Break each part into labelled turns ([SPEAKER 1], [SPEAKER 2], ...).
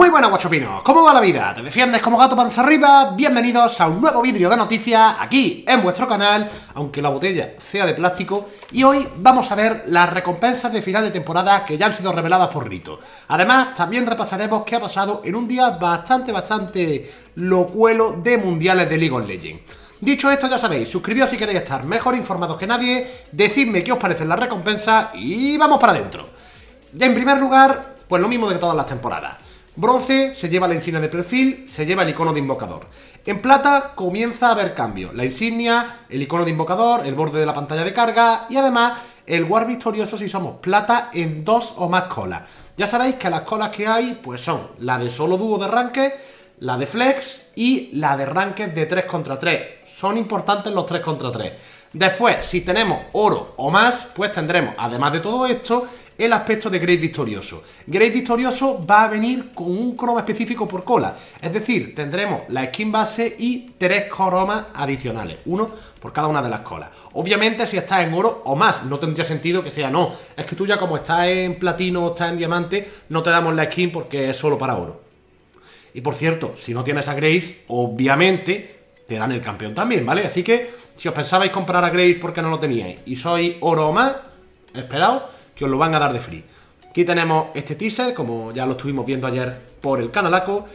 [SPEAKER 1] Muy buenas guachopinos, ¿cómo va la vida? ¿Te defiendes como gato panza arriba? Bienvenidos a un nuevo vídeo de noticias aquí en vuestro canal, aunque la botella sea de plástico y hoy vamos a ver las recompensas de final de temporada que ya han sido reveladas por Rito. Además, también repasaremos qué ha pasado en un día bastante, bastante locuelo de mundiales de League of Legends. Dicho esto, ya sabéis, suscribíos si queréis estar mejor informados que nadie, decidme qué os parecen las recompensas y vamos para adentro. En primer lugar, pues lo mismo de todas las temporadas. Bronce se lleva la insignia de perfil, se lleva el icono de invocador. En plata comienza a haber cambio. La insignia, el icono de invocador, el borde de la pantalla de carga y además el War victorioso si somos plata en dos o más colas. Ya sabéis que las colas que hay pues son la de solo dúo de ranque, la de flex y la de ranques de 3 contra 3. Son importantes los 3 contra 3. Después, si tenemos oro o más, pues tendremos, además de todo esto, el aspecto de Grey Victorioso. Grey Victorioso va a venir con un croma específico por cola. Es decir, tendremos la skin base y tres cromas adicionales. Uno por cada una de las colas. Obviamente, si estás en oro o más, no tendría sentido que sea no. Es que tú ya como estás en platino o estás en diamante, no te damos la skin porque es solo para oro. Y por cierto, si no tienes a Grace, obviamente te dan el campeón también, ¿vale? Así que si os pensabais comprar a Grace porque no lo teníais y sois oro o más, esperad que os lo van a dar de free. Aquí tenemos este teaser, como ya lo estuvimos viendo ayer por el canalaco.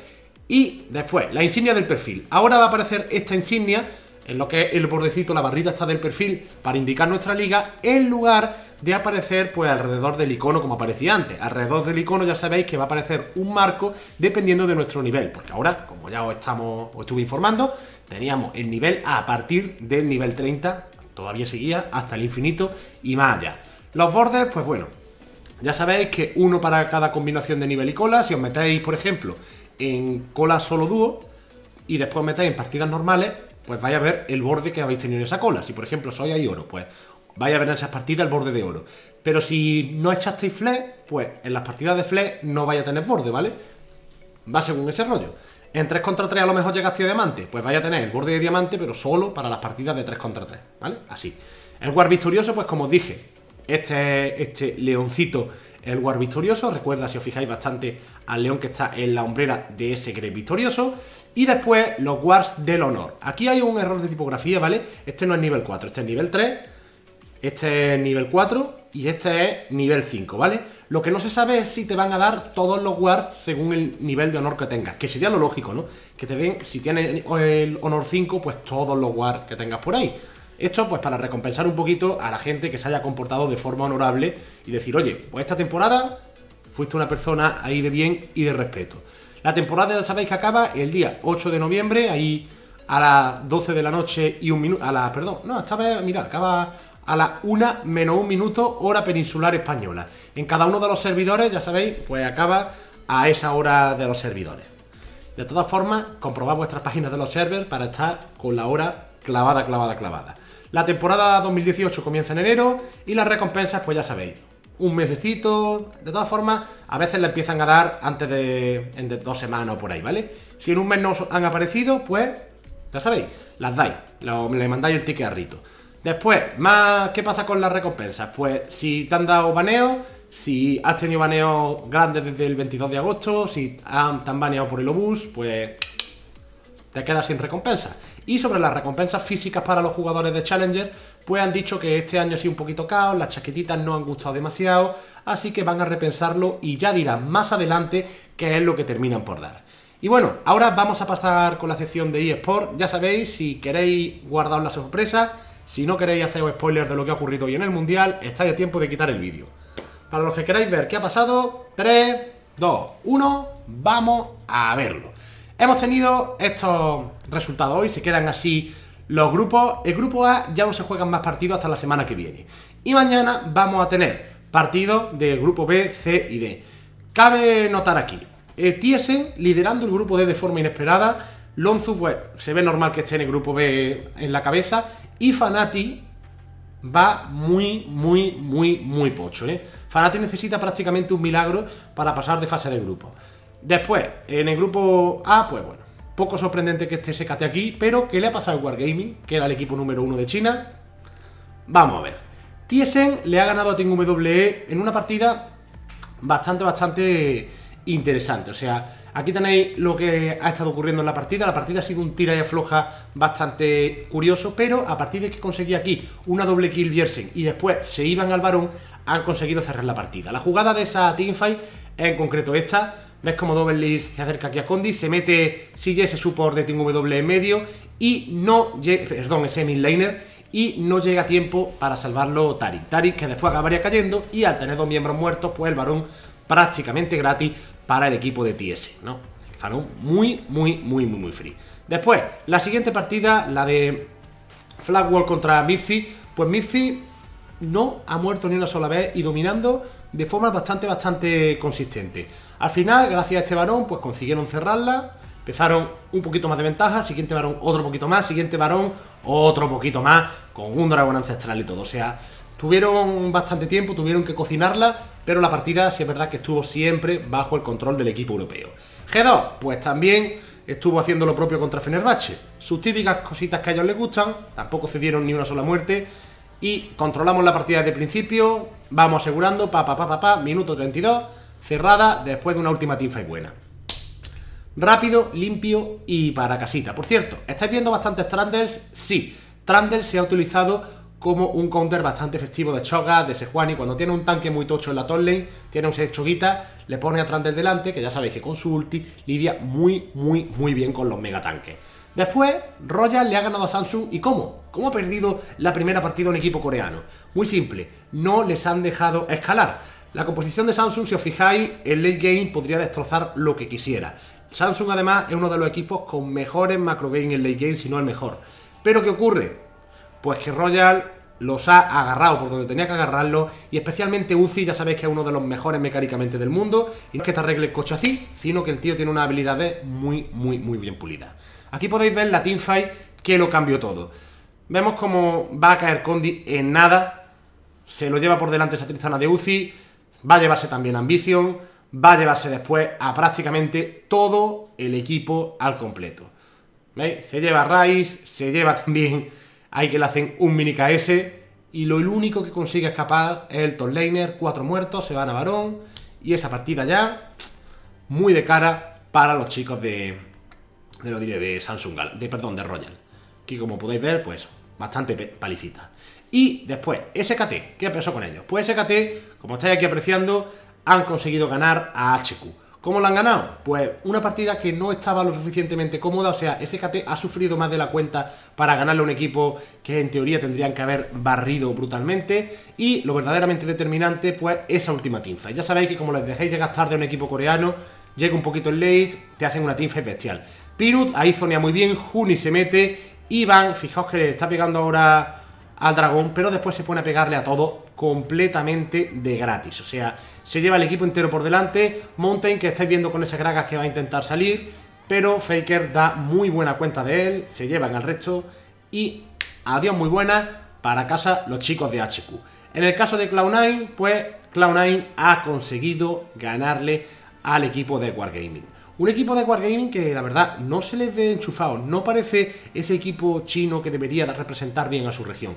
[SPEAKER 1] Y después, la insignia del perfil. Ahora va a aparecer esta insignia en lo que es el bordecito, la barrita está del perfil para indicar nuestra liga, en lugar de aparecer pues alrededor del icono como aparecía antes. Alrededor del icono ya sabéis que va a aparecer un marco dependiendo de nuestro nivel, porque ahora, como ya os, estamos, os estuve informando, teníamos el nivel a partir del nivel 30, todavía seguía hasta el infinito y más allá. Los bordes, pues bueno, ya sabéis que uno para cada combinación de nivel y cola, si os metéis, por ejemplo, en cola solo dúo y después metéis en partidas normales, pues vais a ver el borde que habéis tenido en esa cola. Si por ejemplo soy ahí oro, pues vais a ver en esas partidas el borde de oro. Pero si no echasteis flex, pues en las partidas de flex no vais a tener borde, ¿vale? Va según ese rollo. En 3 contra 3 a lo mejor llegaste a diamante, pues vais a tener el borde de diamante, pero solo para las partidas de 3 contra 3, ¿vale? Así. El War victorioso, pues como os dije, este, este leoncito el War victorioso. Recuerda, si os fijáis bastante, al león que está en la hombrera de ese Grey victorioso. Y después los Wars del honor. Aquí hay un error de tipografía, ¿vale? Este no es nivel 4, este es nivel 3. Este es nivel 4 y este es nivel 5, ¿vale? Lo que no se sabe es si te van a dar todos los wars según el nivel de honor que tengas, que sería lo lógico, ¿no? Que te den, si tienes el honor 5, pues todos los wars que tengas por ahí. Esto pues para recompensar un poquito a la gente que se haya comportado de forma honorable y decir, oye, pues esta temporada fuiste una persona ahí de bien y de respeto. La temporada ya sabéis que acaba el día 8 de noviembre, ahí a las 12 de la noche y un minuto, a la, perdón, no, esta vez, mira, acaba a las 1 menos un minuto hora peninsular española. En cada uno de los servidores, ya sabéis, pues acaba a esa hora de los servidores. De todas formas, comprobad vuestras páginas de los servers para estar con la hora clavada, clavada, clavada. La temporada 2018 comienza en enero y las recompensas, pues ya sabéis, un mesecito. De todas formas, a veces le empiezan a dar antes de, en dos semanas o por ahí, ¿vale? Si en un mes no han aparecido, pues ya sabéis, las dais, le mandáis el ticket a. Después, más, ¿qué pasa con las recompensas? Pues si te han dado baneo, si has tenido baneo grande desde el 22 de agosto, si te han baneado por el obús, pues te quedas sin recompensa. Y sobre las recompensas físicas para los jugadores de Challenger, pues han dicho que este año sido un poquito caos, las chaquetitas no han gustado demasiado, así que van a repensarlo y ya dirán más adelante qué es lo que terminan por dar. Y bueno, ahora vamos a pasar con la sección de eSport. Ya sabéis, si queréis guardar la sorpresa, si no queréis hacer spoilers de lo que ha ocurrido hoy en el Mundial, estáis a tiempo de quitar el vídeo. Para los que queráis ver qué ha pasado, 3, 2, 1, vamos a verlo. Hemos tenido estos resultados hoy, se quedan así los grupos. El grupo A ya no se juegan más partidos hasta la semana que viene. Y mañana vamos a tener partidos del grupo B, C y D. Cabe notar aquí, Tiesen liderando el grupo D de forma inesperada. Lonzu, pues se ve normal que esté en el grupo B en la cabeza. Y Fanati va muy, muy, muy, muy pocho. ¿eh? Fanati necesita prácticamente un milagro para pasar de fase de grupo. Después, en el grupo A, pues bueno, poco sorprendente que esté SKT aquí, pero ¿qué le ha pasado a Wargaming, que era el equipo número uno de China? Vamos a ver. Tiesen le ha ganado a Team WE en una partida bastante, bastante interesante. O sea, Aquí tenéis lo que ha estado ocurriendo en la partida. La partida ha sido un tira y afloja bastante curioso, pero a partir de que conseguí aquí una doble kill Biersen y después se iban al varón, han conseguido cerrar la partida. La jugada de esa teamfight en concreto esta. Ves como Double se acerca aquí a Condi, se mete sigue ese support de Team W en medio y no llega, perdón, ese midlaner y no llega a tiempo para salvarlo Tarik. Tarik que después acabaría cayendo y al tener dos miembros muertos, pues el varón prácticamente gratis para el equipo de TS, ¿no? Varón muy, muy, muy, muy, muy free. Después, la siguiente partida, la de Flagwall contra Miffy, pues Miffy no ha muerto ni una sola vez y dominando de forma bastante, bastante consistente. Al final, gracias a este varón, pues consiguieron cerrarla. Empezaron un poquito más de ventaja, siguiente varón otro poquito más, siguiente varón otro poquito más, con un dragón ancestral y todo. O sea, tuvieron bastante tiempo, tuvieron que cocinarla, pero la partida sí es verdad que estuvo siempre bajo el control del equipo europeo. G2, pues también estuvo haciendo lo propio contra Fenerbahce. Sus típicas cositas que a ellos les gustan, tampoco cedieron ni una sola muerte. Y controlamos la partida desde el principio, vamos asegurando, pa, pa, pa, pa, pa, minuto 32, cerrada después de una última teamfight buena. Rápido, limpio y para casita. Por cierto, ¿estáis viendo bastantes Trandels? Sí, Trandel se ha utilizado como un counter bastante efectivo de Choga, de Sejuani. Cuando tiene un tanque muy tocho en la top lane, tiene un 6 choguitas, le pone a Trandel delante, que ya sabéis que con su ulti lidia muy, muy, muy bien con los megatanques. Después, Royal le ha ganado a Samsung. ¿Y cómo? ¿Cómo ha perdido la primera partida un equipo coreano? Muy simple, no les han dejado escalar. La composición de Samsung, si os fijáis, el late game podría destrozar lo que quisiera. Samsung además es uno de los equipos con mejores macro game en late game, si no el mejor. Pero ¿qué ocurre? Pues que Royal los ha agarrado por donde tenía que agarrarlo y especialmente Uzi ya sabéis que es uno de los mejores mecánicamente del mundo y no es que te arregle el coche así, sino que el tío tiene una habilidad muy, muy, muy bien pulida. Aquí podéis ver la teamfight que lo cambió todo. Vemos cómo va a caer Condi en nada, se lo lleva por delante esa Tristana de Uzi, va a llevarse también Ambition, va a llevarse después a prácticamente todo el equipo al completo. ¿Veis? Se lleva Rice, se lleva también hay que le hacen un mini KS y lo único que consigue escapar es el top laner, cuatro muertos, se van a varón y esa partida ya muy de cara para los chicos de, de lo diré, de Samsung, de perdón, de Royal. Que como podéis ver, pues bastante palicita. Y después, SKT, ¿qué pasó con ellos? Pues SKT, como estáis aquí apreciando, han conseguido ganar a HQ. ¿Cómo lo han ganado? Pues una partida que no estaba lo suficientemente cómoda, o sea, SKT ha sufrido más de la cuenta para ganarle a un equipo que en teoría tendrían que haber barrido brutalmente y lo verdaderamente determinante, pues esa última teamfight. Ya sabéis que como les dejéis llegar tarde a un equipo coreano, llega un poquito el late, te hacen una teamfight bestial. Pirut ahí zonea muy bien, Juni se mete, Iván, fijaos que le está pegando ahora al dragón, pero después se pone a pegarle a todo completamente de gratis. O sea, se lleva el equipo entero por delante. Mountain, que estáis viendo con esas gragas que va a intentar salir, pero Faker da muy buena cuenta de él, se llevan al resto y adiós muy buena para casa los chicos de HQ. En el caso de Cloud9, pues Cloud9 ha conseguido ganarle al equipo de Wargaming. Un equipo de Wargaming que la verdad no se les ve enchufado, no parece ese equipo chino que debería representar bien a su región.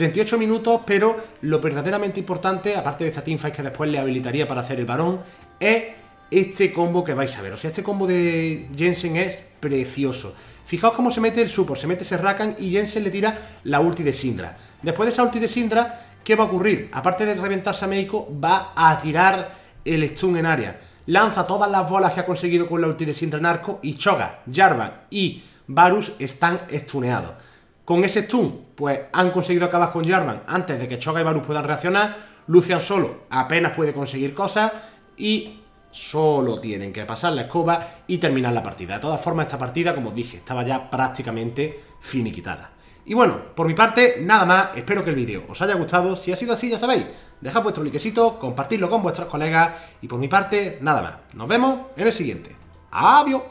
[SPEAKER 1] 38 minutos, pero lo verdaderamente importante, aparte de esta teamfight que después le habilitaría para hacer el varón, es este combo que vais a ver. O sea, este combo de Jensen es precioso. Fijaos cómo se mete el support, se mete ese Rakan y Jensen le tira la ulti de Sindra. Después de esa ulti de Sindra, ¿qué va a ocurrir? Aparte de reventarse a Meiko, va a tirar el stun en área lanza todas las bolas que ha conseguido con la ulti de Sindra Narco y Choga, Jarvan y Varus están stuneados. Con ese stun, pues han conseguido acabar con Jarvan antes de que Choga y Varus puedan reaccionar. Lucian solo apenas puede conseguir cosas y solo tienen que pasar la escoba y terminar la partida. De todas formas, esta partida, como os dije, estaba ya prácticamente finiquitada. Y bueno, por mi parte, nada más, espero que el vídeo os haya gustado, si ha sido así ya sabéis, dejad vuestro likecito, compartidlo con vuestros colegas y por mi parte, nada más. Nos vemos en el siguiente. ¡Adiós!